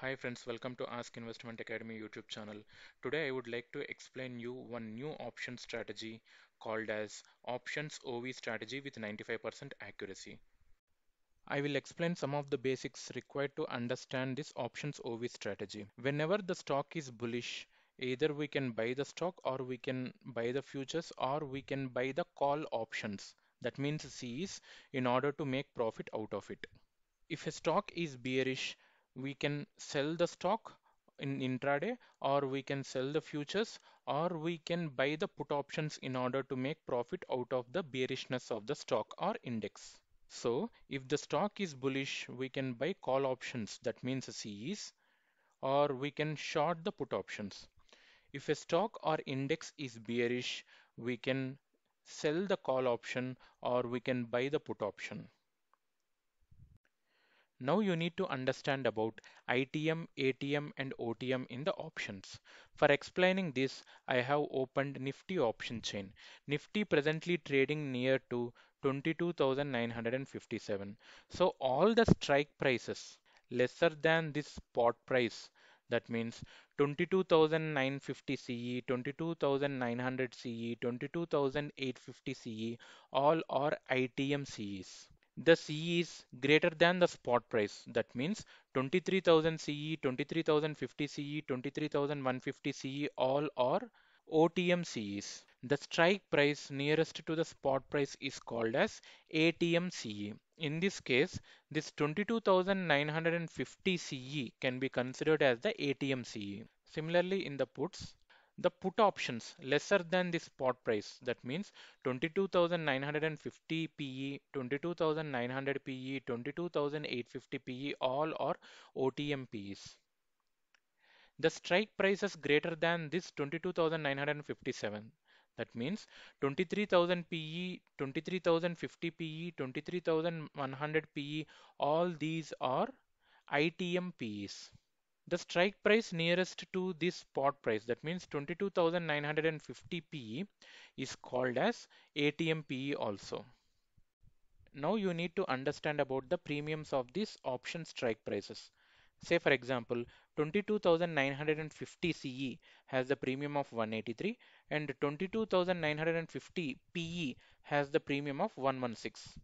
Hi friends, welcome to Ask Investment Academy YouTube channel. Today I would like to explain you one new option strategy called as options OV strategy with 95% accuracy. I will explain some of the basics required to understand this options OV strategy. Whenever the stock is bullish, either we can buy the stock or we can buy the futures or we can buy the call options. That means Cs in order to make profit out of it. If a stock is bearish, we can sell the stock in intraday or we can sell the futures or we can buy the put options in order to make profit out of the bearishness of the stock or index. So if the stock is bullish, we can buy call options, that means Cs, or we can short the put options. If a stock or index is bearish, we can sell the call option or we can buy the put option. Now you need to understand about ITM, ATM and OTM in the options. For explaining this, I have opened Nifty option chain. Nifty presently trading near to 22,957. So all the strike prices lesser than this spot price that means 22,950 CE, 22,900 CE, 22,850 CE all are ITM CEs the CE is greater than the spot price. That means 23,000 CE, 23,050 CE, 23,150 CE all are OTM CEs. The strike price nearest to the spot price is called as ATM CE. In this case, this 22,950 CE can be considered as the ATM CE. Similarly, in the puts, the put options lesser than the spot price. That means 22,950 PE 22,900 PE 22,850 PE all are OTM PEs the strike price is greater than this 22,957 that means 23,000 PE 23,050 PE 23,100 PE all these are ITM PEs the strike price nearest to this spot price, that means 22,950 PE, is called as ATM PE also. Now you need to understand about the premiums of these option strike prices. Say for example, 22,950 CE has the premium of 183 and 22,950 PE has the premium of 116.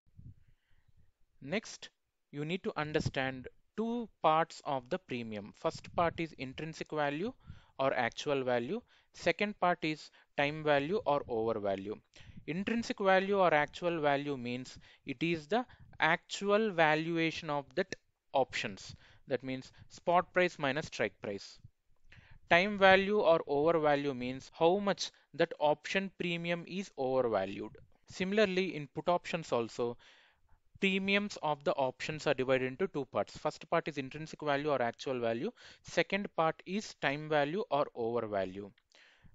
Next, you need to understand two parts of the premium. First part is intrinsic value or actual value. Second part is time value or over value. Intrinsic value or actual value means it is the actual valuation of that options. That means spot price minus strike price. Time value or over value means how much that option premium is overvalued. Similarly, in put options also, premiums of the options are divided into two parts. First part is intrinsic value or actual value. Second part is time value or over value.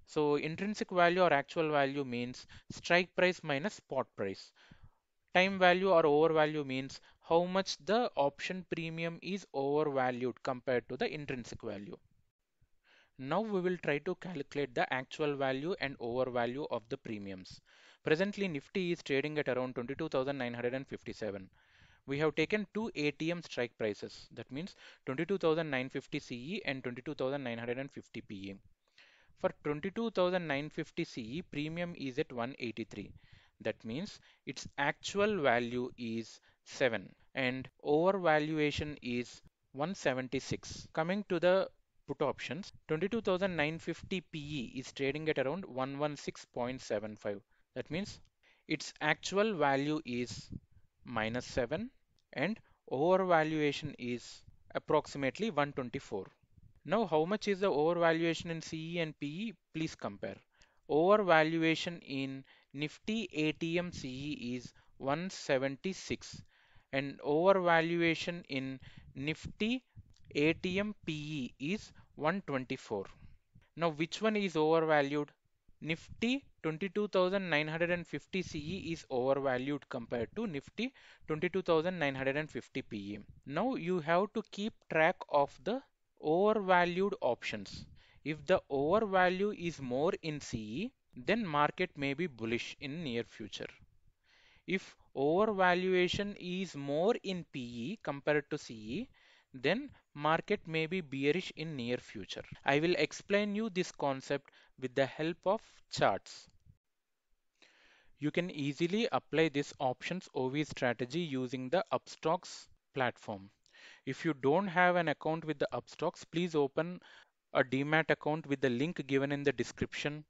So intrinsic value or actual value means strike price minus spot price. Time value or over value means how much the option premium is overvalued compared to the intrinsic value. Now we will try to calculate the actual value and over value of the premiums. Presently Nifty is trading at around 22,957. We have taken two ATM strike prices that means 22,950 CE and 22,950 PE. For 22,950 CE premium is at 183. That means its actual value is 7 and overvaluation is 176. Coming to the put options, 22,950 PE is trading at around 116.75. That means its actual value is minus 7 and overvaluation is approximately 124. Now how much is the overvaluation in CE and PE? Please compare. Overvaluation in Nifty ATM CE is 176 and overvaluation in Nifty ATM PE is 124. Now which one is overvalued? Nifty 22,950 CE is overvalued compared to Nifty 22,950 PE. Now you have to keep track of the overvalued options. If the overvalue is more in CE, then market may be bullish in near future. If overvaluation is more in PE compared to CE, then market may be bearish in near future. I will explain you this concept with the help of charts. You can easily apply this options OV strategy using the Upstox platform. If you don't have an account with the Upstox, please open a demat account with the link given in the description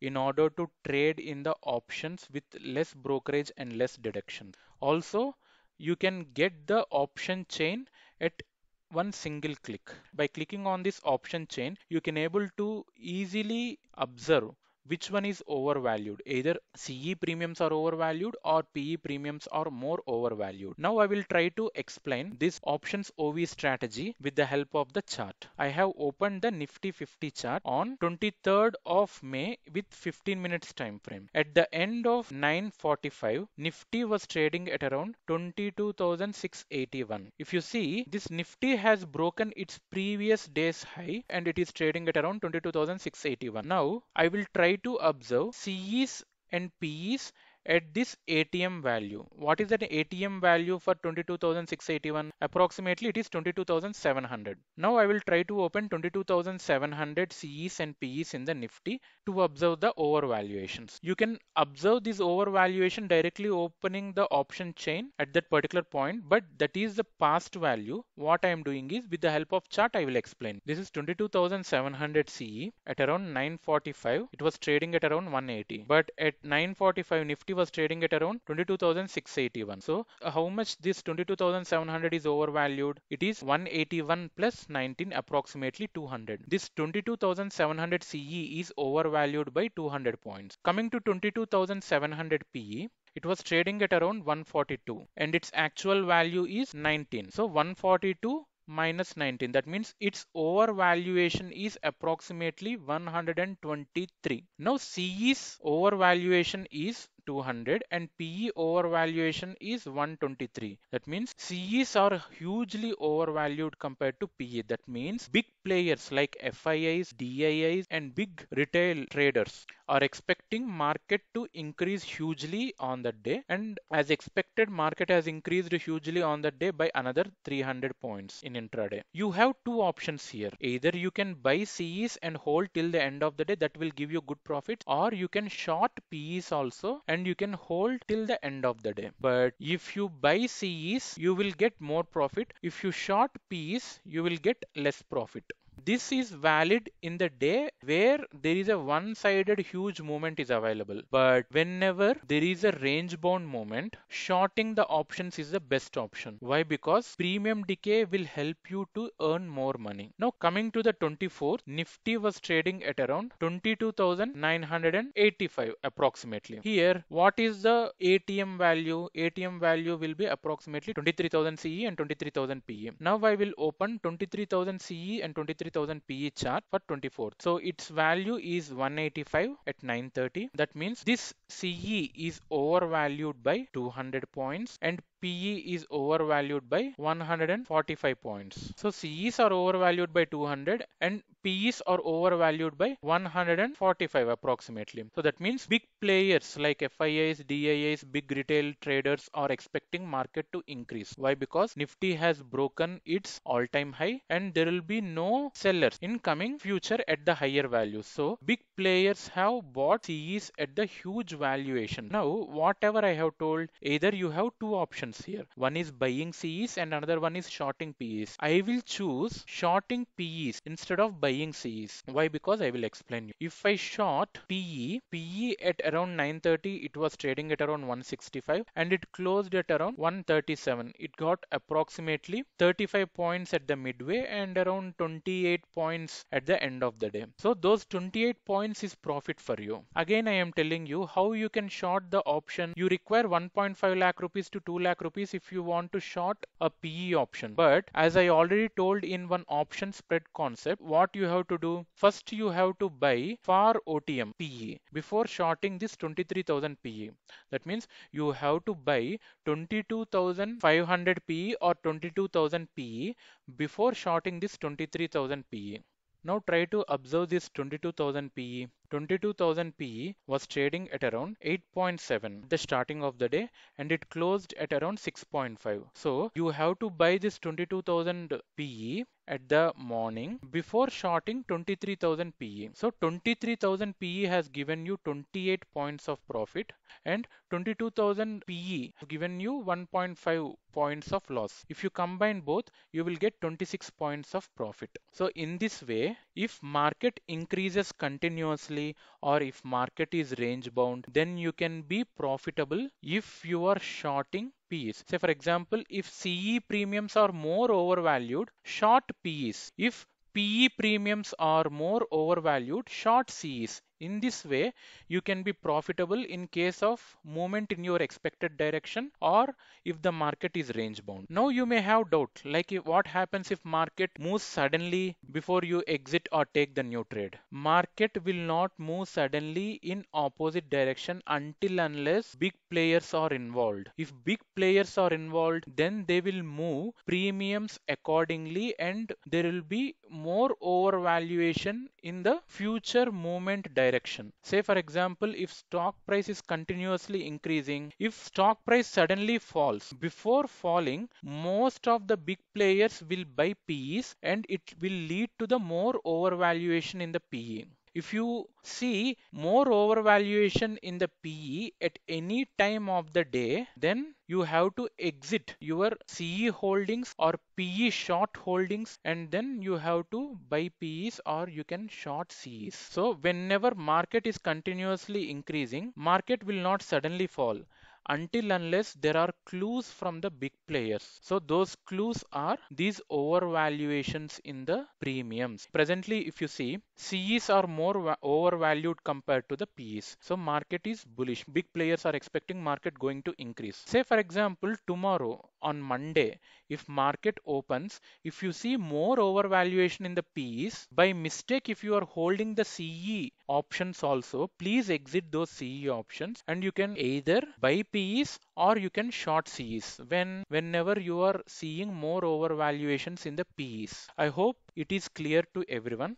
in order to trade in the options with less brokerage and less deduction. Also, you can get the option chain at one single click. By clicking on this option chain, you can able to easily observe which one is overvalued. Either CE premiums are overvalued or PE premiums are more overvalued. Now I will try to explain this options OV strategy with the help of the chart. I have opened the Nifty 50 chart on 23rd of May with 15 minutes time frame. At the end of 9:45, Nifty was trading at around 22,681. If you see, this Nifty has broken its previous day's high and it is trading at around 22,681. Now I will try to observe CEs and PEs at this ATM value. What is that ATM value for 22,681? Approximately it is 22,700. Now I will try to open 22,700 CEs and PEs in the Nifty to observe the overvaluations. You can observe this overvaluation directly opening the option chain at that particular point, but that is the past value. What I am doing is with the help of chart, I will explain. This is 22,700 CE at around 945. It was trading at around 180, but at 945 Nifty was trading at around 22,681. So uh, how much this 22,700 is overvalued? It is 181 plus 19 approximately 200. This 22,700 CE is overvalued by 200 points. Coming to 22,700 PE, it was trading at around 142 and its actual value is 19. So 142 minus 19 that means its overvaluation is approximately 123 now ce's overvaluation is 200 and PE overvaluation is 123. That means CEs are hugely overvalued compared to PE. That means big players like FIIs, DIIs and big retail traders are expecting market to increase hugely on that day and as expected market has increased hugely on that day by another 300 points in intraday. You have two options here. Either you can buy CEs and hold till the end of the day that will give you good profits or you can short PEs also and and you can hold till the end of the day. But if you buy CEs, you will get more profit. If you short PEs, you will get less profit. This is valid in the day where there is a one-sided huge movement is available. But whenever there is a range bound movement, shorting the options is the best option. Why? Because premium decay will help you to earn more money. Now coming to the 24th, Nifty was trading at around 22,985 approximately. Here, what is the ATM value? ATM value will be approximately 23,000 CE and 23,000 PE. Now I will open 23,000 CE and 23 3000 PE chart for 24th. So its value is 185 at 930. That means this CE is overvalued by 200 points and PE is overvalued by 145 points. So CEs are overvalued by 200 and PEs are overvalued by 145 approximately. So that means big players like FIIs, DIIs, big retail traders are expecting market to increase. Why? Because Nifty has broken its all-time high and there will be no sellers in coming future at the higher value. So big players have bought CEs at the huge valuation. Now whatever I have told, either you have two options options here. One is buying CEs and another one is shorting PEs. I will choose shorting PEs instead of buying CEs. Why? Because I will explain you. If I short PE, PE at around 930, it was trading at around 165 and it closed at around 137. It got approximately 35 points at the midway and around 28 points at the end of the day. So those 28 points is profit for you. Again, I am telling you how you can short the option. You require 1.5 lakh rupees to 2 lakh lakh rupees if you want to short a PE option. But as I already told in one option spread concept, what you have to do? First you have to buy FAR OTM PE before shorting this 23,000 PE. That means you have to buy 22,500 PE or 22,000 PE before shorting this 23,000 PE. Now try to observe this 22,000 PE. 22,000 PE was trading at around 8.7 at the starting of the day and it closed at around 6.5. So you have to buy this 22,000 PE at the morning before shorting 23,000 PE. So 23,000 PE has given you 28 points of profit and 22,000 PE has given you 1.5 points of loss. If you combine both, you will get 26 points of profit. So in this way, if market increases continuously or if market is range bound, then you can be profitable if you are shorting PEs. Say for example, if CE premiums are more overvalued, short PEs. If PE premiums are more overvalued, short CEs. In this way, you can be profitable in case of movement in your expected direction or if the market is range bound. Now you may have doubt like what happens if market moves suddenly before you exit or take the new trade. Market will not move suddenly in opposite direction until unless big players are involved. If big players are involved, then they will move premiums accordingly and there will be more overvaluation in the future movement direction direction. Say for example, if stock price is continuously increasing, if stock price suddenly falls, before falling, most of the big players will buy PEs and it will lead to the more overvaluation in the PE. If you see more overvaluation in the PE at any time of the day, then you have to exit your CE holdings or PE short holdings and then you have to buy PEs or you can short CEs. So whenever market is continuously increasing, market will not suddenly fall until unless there are clues from the big players. So those clues are these overvaluations in the premiums. Presently, if you see, CEs are more overvalued compared to the PEs. So market is bullish. Big players are expecting market going to increase. Say for example, tomorrow on Monday, if market opens, if you see more overvaluation in the PEs, by mistake, if you are holding the CE options also, please exit those CE options and you can either buy PEs or you can short CEs when whenever you are seeing more overvaluations in the PEs. I hope it is clear to everyone.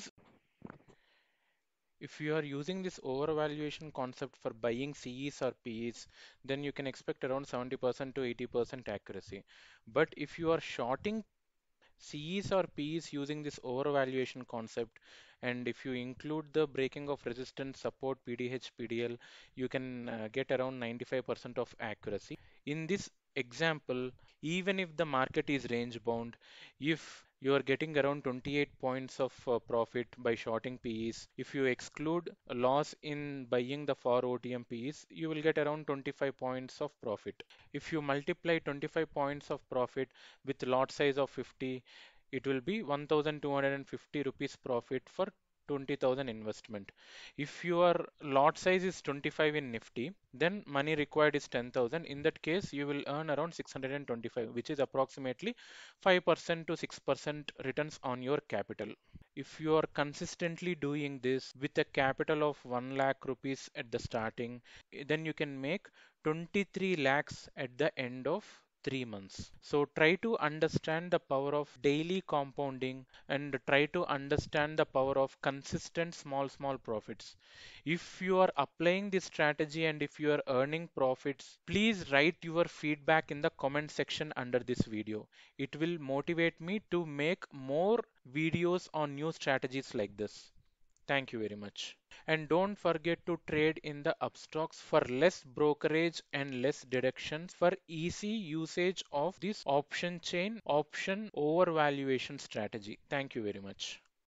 If you are using this overvaluation concept for buying CEs or PEs, then you can expect around 70% to 80% accuracy. But if you are shorting CEs or PEs using this overvaluation concept, and if you include the breaking of resistance support PDH PDL, you can uh, get around 95% of accuracy. In this example, even if the market is range bound, if you are getting around 28 points of uh, profit by shorting PEs. If you exclude a loss in buying the far OTM PEs, you will get around 25 points of profit. If you multiply 25 points of profit with lot size of 50, it will be 1250 rupees profit for 20,000 investment. If your lot size is 25 in Nifty, then money required is 10,000. In that case, you will earn around 625, which is approximately 5% to 6% returns on your capital. If you are consistently doing this with a capital of 1 lakh rupees at the starting, then you can make 23 lakhs at the end of three months. So try to understand the power of daily compounding and try to understand the power of consistent small, small profits. If you are applying this strategy and if you are earning profits, please write your feedback in the comment section under this video. It will motivate me to make more videos on new strategies like this. Thank you very much. And don't forget to trade in the Upstox for less brokerage and less deductions for easy usage of this option chain option overvaluation strategy. Thank you very much.